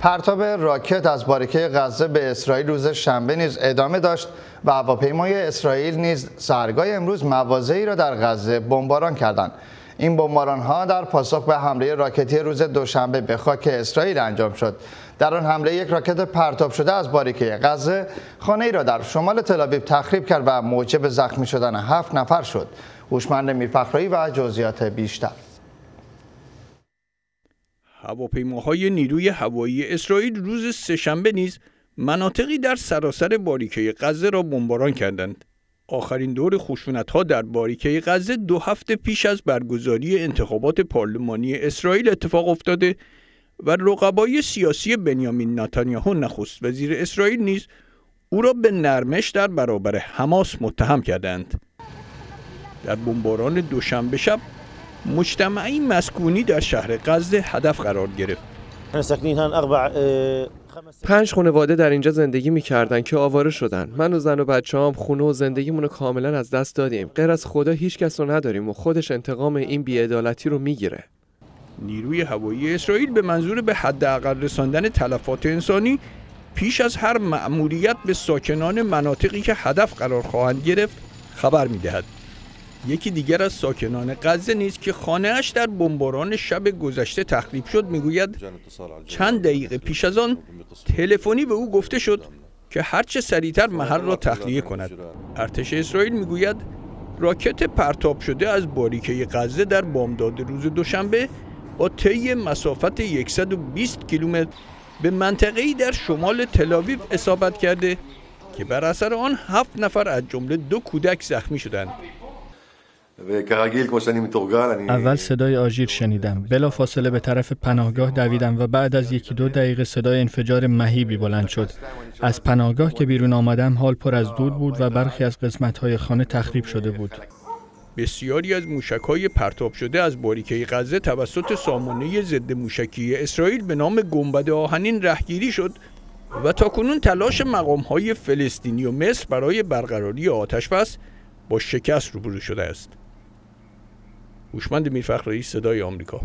پرتاب راکت از باریکه غزه به اسرائیل روز شنبه نیز ادامه داشت و هواپیمای اسرائیل نیز سرگاه امروز مواضعی را در غزه بمباران کردند. این بمباران ها در پاسخ به حمله راکتی روز دوشنبه به خاک اسرائیل انجام شد. در آن حمله یک راکت پرتاب شده از باریکه غزه خانه ای را در شمال تل تخریب کرد و موجب زخمی شدن هفت نفر شد. هوشمند میرفخرایی و جزئیات بیشتر. هواپیماهای نیروی هوایی اسرائیل روز سهشنبه نیز مناطقی در سراسر باریکه غزه را بمباران کردند. آخرین دور ها در باریکه غزه دو هفته پیش از برگزاری انتخابات پارلمانی اسرائیل اتفاق افتاده و رقبای سیاسی بنیامین نتانیاهو نخست وزیر اسرائیل نیز او را به نرمش در برابر حماس متهم کردند. در بمباران دوشنبه شب مجتمعی مسکونی در شهر غزه هدف قرار گرفت. پنج خانواده در اینجا زندگی می‌کردن که آواره شدن. من و زن و بچه هم خونه و زندگیمون رو کاملا از دست دادیم. غیر از خدا هیچ کس رو نداریم و خودش انتقام این بیعدالتی رو می‌گیره. نیروی هوایی اسرائیل به منظور به حداقل رساندن تلفات انسانی پیش از هر مأموریت به ساکنان مناطقی که هدف قرار خواهند گرفت خبر می‌دهد. یکی دیگر از ساکنان غزه نیز که خانهاش در بمباران شب گذشته تخریب شد می‌گوید چند دقیقه پیش از آن تلفنی به او گفته شد که هرچه سریعتر محل را تخلیه کند. ارتش اسرائیل می‌گوید راکت پرتاب شده از باریکه غزه در بامداد روز دوشنبه با طی مسافت 120 کیلومتر به منطقه‌ای در شمال تلاویو اصابت کرده که بر اثر آن هفت نفر از جمله دو کودک زخمی شدند. اول صدای آژیر شنیدم. بلا فاصله به طرف پناهگاه دویدم و بعد از یکی دو دقیقه صدای انفجار مهیبی بلند شد. از پناهگاه که بیرون آمدم حال پر از دود بود و برخی از قسمت‌های خانه تخریب شده بود. بسیاری از موشک‌های پرتاب شده از باریکه غزه توسط سامانه ضد موشکی اسرائیل به نام گنبد آهنین رهگیری شد و تاکنون تلاش مقام‌های فلسطینی و مصر برای برقراری آتشبس با شکست روبرو شده است. هوشمند میرفخر رئیس صدای آمریکا.